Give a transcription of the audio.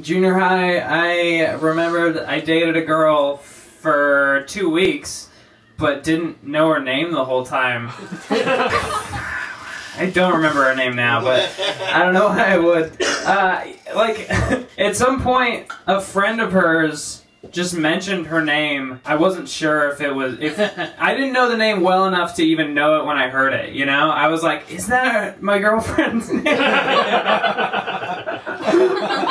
junior high, I remembered I dated a girl for two weeks, but didn't know her name the whole time. I don't remember her name now, but I don't know why I would. Uh, like, at some point, a friend of hers just mentioned her name. I wasn't sure if it was if I didn't know the name well enough to even know it when I heard it. You know, I was like, "Is that my girlfriend's name?"